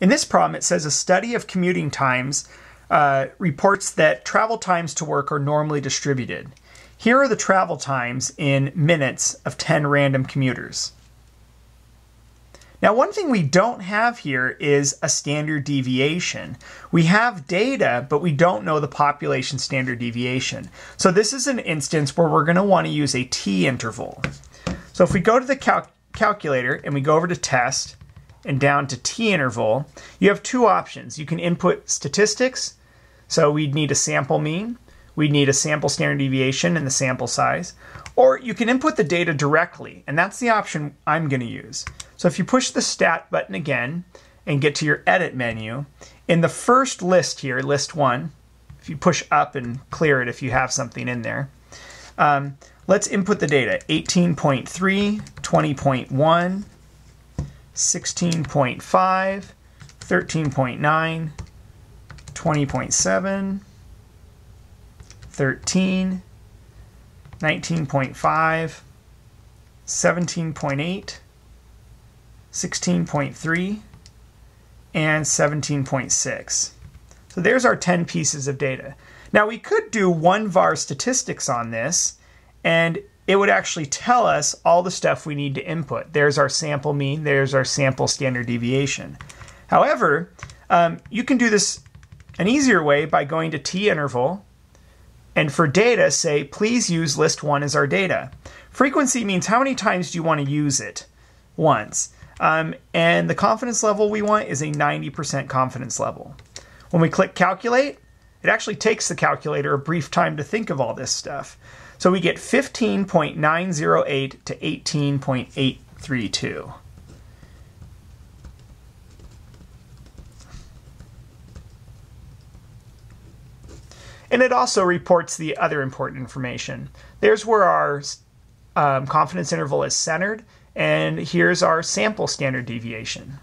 In this problem, it says a study of commuting times uh, reports that travel times to work are normally distributed. Here are the travel times in minutes of 10 random commuters. Now, one thing we don't have here is a standard deviation. We have data, but we don't know the population standard deviation. So this is an instance where we're going to want to use a t-interval. So if we go to the cal calculator and we go over to test and down to t-interval, you have two options. You can input statistics, so we'd need a sample mean, we'd need a sample standard deviation and the sample size, or you can input the data directly, and that's the option I'm going to use. So if you push the stat button again and get to your edit menu, in the first list here, list one, if you push up and clear it if you have something in there, um, let's input the data 18.3, 20.1, 16.5, 13.9, 20.7, 13, 19.5, 17.8, 16.3, and 17.6. So there's our 10 pieces of data. Now we could do one var statistics on this, and it would actually tell us all the stuff we need to input. There's our sample mean, there's our sample standard deviation. However, um, you can do this an easier way by going to t-interval, and for data, say, please use list one as our data. Frequency means how many times do you want to use it? Once. Um, and the confidence level we want is a 90% confidence level. When we click calculate, it actually takes the calculator a brief time to think of all this stuff. So we get 15.908 to 18.832. And it also reports the other important information. There's where our um, confidence interval is centered, and here's our sample standard deviation.